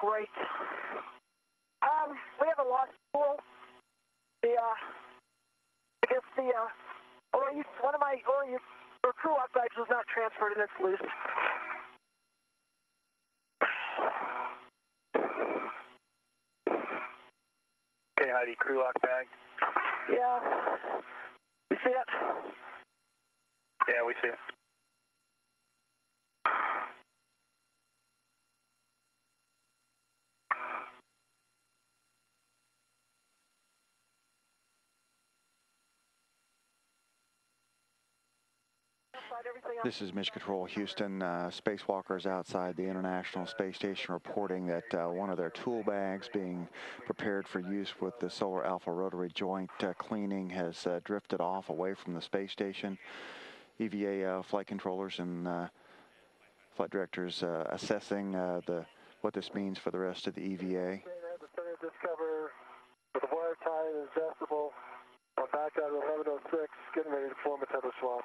Oh, great. Um, we haven't lost fuel. The, uh, I guess the, uh, you, one of my, or you, or crew lock bags was not transferred and it's loose. Okay, Heidi, crew lock bag. Yeah. You see it? Yeah, we see it. This is Mission Control Houston. Uh, spacewalkers outside the International Space Station reporting that uh, one of their tool bags being prepared for use with the Solar Alpha Rotary Joint uh, cleaning has uh, drifted off away from the space station. EVA uh, flight controllers and uh, flight directors assessing the what this means for the rest of the EVA. Discover with the wire tie and adjustable. I'm back out of 1106, getting ready to form a tether swap.